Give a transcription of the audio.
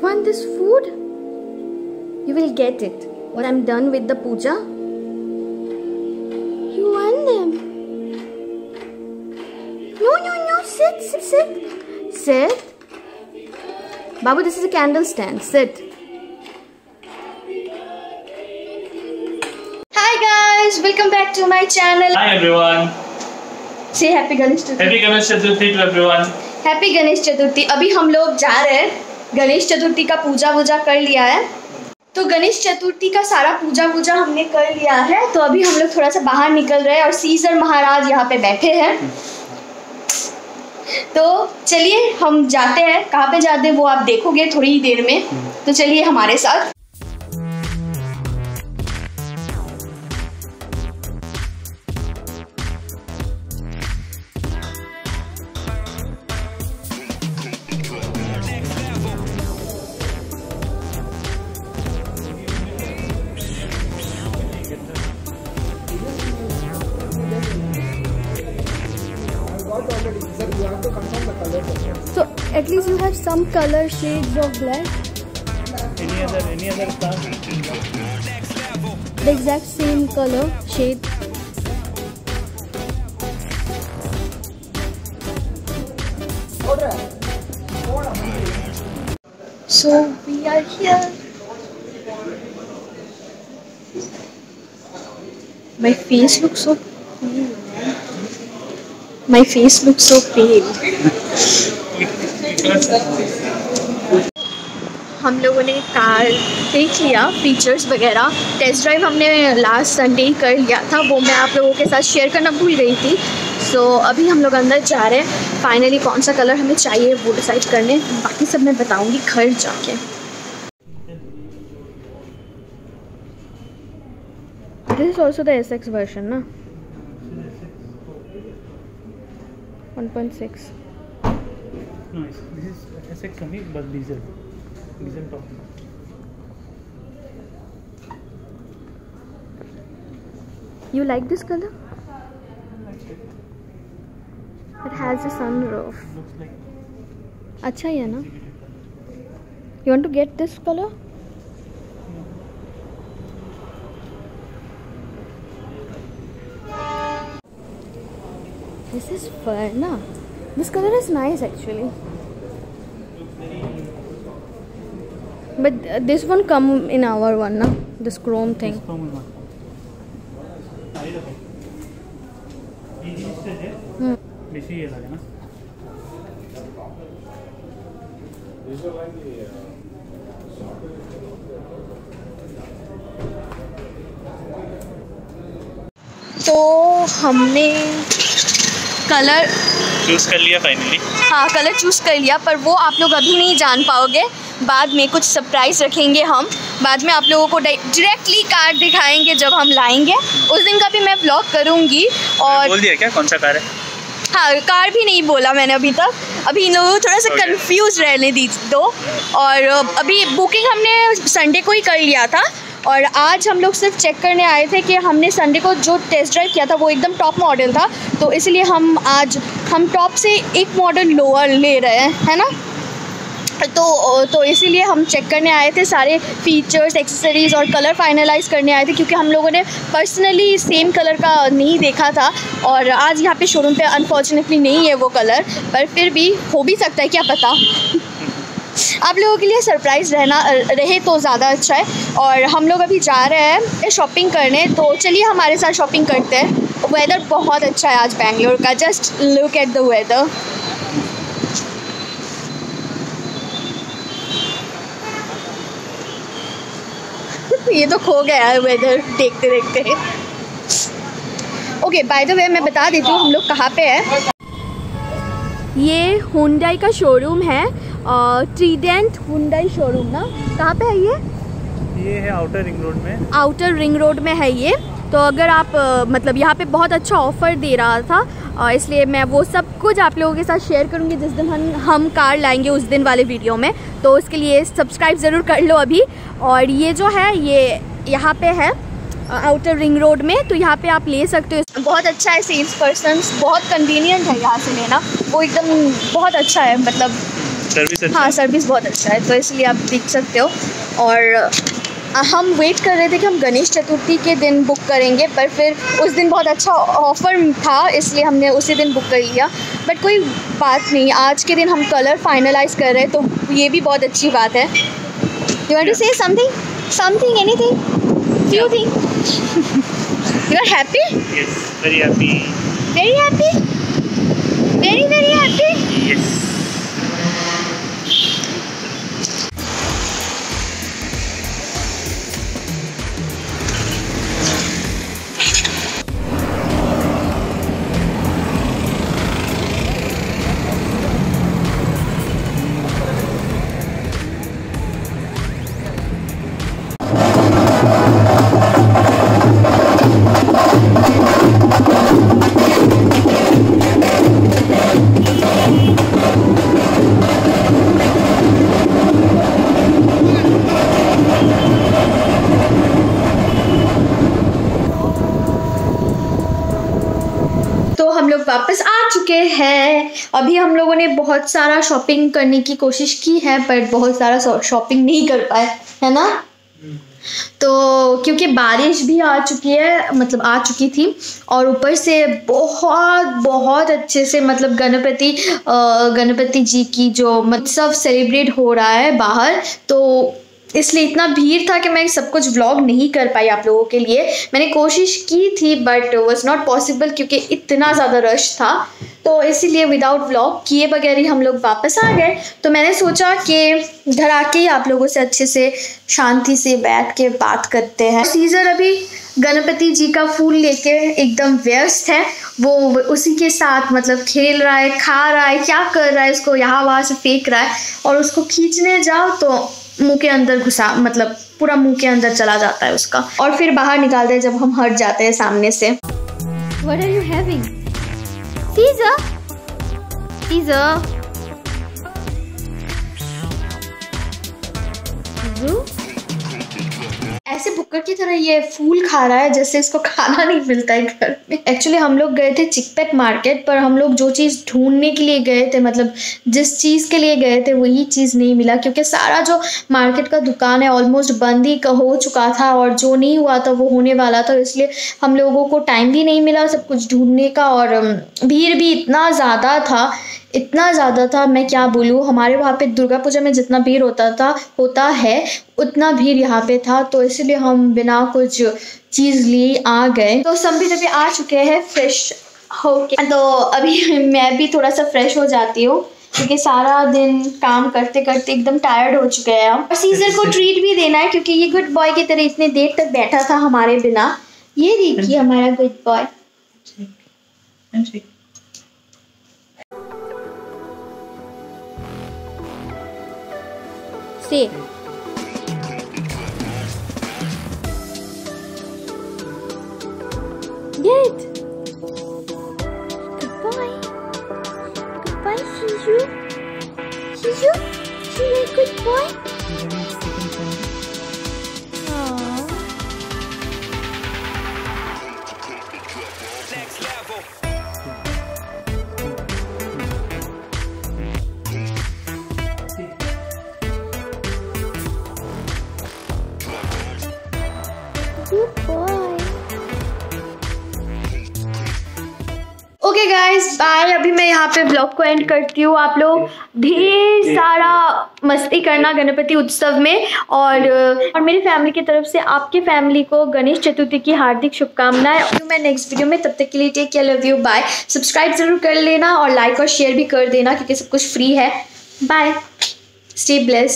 Want this food? You will get it when I'm done with the puja. Sit. Babu, this is a candle stand. Sit. Hi guys, welcome back to my channel. Hi everyone. Say happy Ganesh Chaturthi. Happy Ganesh Chaturthi to everyone. Happy Ganesh Chaturthi अभी हम लोग जा रहे हैं गणेश चतुर्थी का पूजा वूजा कर लिया है तो गणेश चतुर्थी का सारा पूजा वूजा हमने कर लिया है तो अभी हम लोग थोड़ा सा बाहर निकल रहे हैं और सीजर महाराज यहाँ पे बैठे हैं तो चलिए हम जाते हैं। कहाँ पे जाते हैं वो आप देखोगे थोड़ी ही देर में। तो चलिए हमारे साथ। So at least you have some color shades of black. Any other any other class? The exact same color shade. So we are here. My face looks so pale. My face looks so pale. हम लोगों ने car देख लिया features वगैरह. Test drive हमने last Sunday ही कर लिया था वो मैं आप लोगों के साथ शेयर करना भूल गई थी. सो so, अभी हम लोग अंदर जा रहे हैं. फाइनली कौन सा कलर हमें चाहिए वो डिसाइड करने. बाकी सब मैं बताऊँगी घर जाके. This is also the S X version ना? 1.6 No, this is SX only, but diesel. Diesel top. You like this color? It has a sunroof. Looks like अच्छा ही है ना You want to get this color? This is fun, na? This color is nice actually. But uh, this one come in our one, na? This chrome thing. है Hmm. तो हमने colour choose कर लिया finally हाँ colour choose कर लिया पर वो आप लोग अभी नहीं जान पाओगे। बाद में कुछ सरप्राइज़ रखेंगे हम। बाद में आप लोगों को डायरेक्टली कार्ड दिखाएँगे जब हम लाएँगे। उस दिन का भी मैं ब्लॉग करूँगी और बोल दिया क्या? कौन सा कार है? हाँ कार भी नहीं बोला मैंने अभी तक। अभी इन लोगों को थोड़ा सा. कंफ्यूज रहने दी दो। और अभी बुकिंग हमने संडे को ही कर लिया था। और आज हम लोग सिर्फ़ चेक करने आए थे कि हमने संडे को जो टेस्ट ड्राइव किया था, वो एकदम टॉप मॉडल था। तो इसलिए हम आज, हम टॉप से एक मॉडल लोअर ले रहे हैं, है ना? तो तो इसीलिए हम चेक करने आए थे, सारे फीचर्स एक्सेसरीज़ और कलर फाइनलाइज करने आए थे, क्योंकि हम लोगों ने पर्सनली सेम कलर का नहीं देखा था। और आज यहाँ पे शोरूम पे अनफॉर्चुनेटली नहीं है वो कलर पर फिर भी हो भी सकता है क्या पता आप लोगों के लिए सरप्राइज़ रहना, रहे तो ज़्यादा अच्छा है। और हम लोग अभी जा रहे हैं शॉपिंग करने तो चलिए हमारे साथ शॉपिंग करते हैं। वेदर बहुत अच्छा है आज बैंगलोर का just look at the weather ये तो खो गया है वेदर देखते देखते। ओके बाय द वे मैं बता देती हूँ हम लोग कहाँ पे है। ये हुंडई का शोरूम है। ट्रीडेंट हुंडई शोरूम ना? कहाँ पे है ये? ये है आउटर रिंग रोड में। आउटर रिंग रोड में है ये। तो अगर आप मतलब यहाँ पे बहुत अच्छा ऑफ़र दे रहा था इसलिए मैं वो सब कुछ आप लोगों के साथ शेयर करूँगी जिस दिन हम हम कार लाएँगे उस दिन वाले वीडियो में। तो उसके लिए सब्सक्राइब ज़रूर कर लो अभी। और ये जो है ये यहाँ पे है आउटर रिंग रोड में। तो यहाँ पे आप ले सकते हो। बहुत अच्छा है सेल्स पर्सन बहुत कन्वीनियंट है यहाँ से लेना। वो एकदम बहुत अच्छा है मतलब सर्विस अच्छा हाँ सर्विस बहुत अच्छा है तो इसलिए आप देख सकते हो। और हम वेट कर रहे थे कि हम गणेश चतुर्थी के दिन बुक करेंगे पर फिर उस दिन बहुत अच्छा ऑफ़र था इसलिए हमने उसी दिन बुक कर लिया। बट कोई बात नहीं आज के दिन हम कलर फाइनलाइज कर रहे हैं तो ये भी बहुत अच्छी बात है। You want to say something something anything few thing you are happy yes very happy very happy very very happy yes अभी हम लोगों ने बहुत सारा शॉपिंग करने की कोशिश की है पर बहुत सारा शॉपिंग नहीं कर पाए, है ना? तो क्योंकि बारिश भी आ चुकी है मतलब आ चुकी थी, और ऊपर से बहुत बहुत अच्छे से मतलब गणपति गणपति जी की जो मतलब सेलिब्रेट हो रहा है बाहर तो इसलिए इतना भीड़ था कि मैं सब कुछ व्लॉग नहीं कर पाई आप लोगों के लिए। मैंने कोशिश की थी बट वॉज़ नॉट पॉसिबल क्योंकि इतना ज़्यादा रश था। तो इसीलिए विदाउट व्लॉग किए बगैर ही हम लोग वापस आ गए। तो मैंने सोचा कि घर आके ही आप लोगों से अच्छे से, शांति से बैठ के बात करते हैं। सीज़र अभी गणपति जी का फूल लेके एकदम व्यस्त है। वो उसी के साथ मतलब खेल रहा है, खा रहा है, क्या कर रहा है, उसको यहाँ वहाँ से फेंक रहा है। और उसको खींचने जाओ तो मुँह के अंदर घुसा मतलब पूरा मुँह के अंदर चला जाता है उसका और फिर बाहर निकालते हैं जब हम हट जाते हैं सामने से What are you having? Caesar? Caesar? Caesar? ऐसे बुक्कर की तरह ये फूल खा रहा है जैसे इसको खाना नहीं मिलता है घर में। एक्चुअली हम लोग गए थे चिकपेट मार्केट, पर हम लोग जो चीज़ ढूँढने के लिए गए थे मतलब जिस चीज़ के लिए गए थे, वही चीज़ नहीं मिला, क्योंकि सारा जो मार्केट का दुकान है ऑलमोस्ट बंद ही हो चुका था और जो नहीं हुआ था, वो होने वाला था, इसलिए हम लोगों को टाइम भी नहीं मिला सब कुछ ढूँढने का और भीड़ भी इतना ज़्यादा था इतना ज़्यादा था मैं क्या बोलूँ? हमारे वहाँ पे दुर्गा पूजा में जितना भीड़ होता था होता है उतना भीड़ यहाँ पे था तो इसलिए हम बिना कुछ चीज़ लिए आ गए। तो सब भी तभी आ चुके हैं फ्रेश होके तो अभी मैं भी थोड़ा सा फ्रेश हो जाती हूँ क्योंकि सारा दिन काम करते करते एकदम टायर्ड हो चुके हैं हम। और सीजर को ट्रीट भी देना है क्योंकि ये गुड बॉय की तरह इतने देर तक बैठा था हमारे बिना। ये देखिए हमारा good boy say. Good. Goodbye. Goodbye, Shiju. Shiju, Shiju, goodbye. अभी मैं यहाँ पे ब्लॉग को एंड करती हूँ। आप लोग ढेर सारा मस्ती करना गणपति उत्सव में और और मेरी फैमिली की तरफ़ से आपके फैमिली को गणेश चतुर्थी की हार्दिक शुभकामनाएँ। और मैं नेक्स्ट वीडियो में तब तक के लिए take care love you bye subscribe ज़रूर कर लेना और लाइक और शेयर भी कर देना क्योंकि सब कुछ फ्री है। Bye stay bless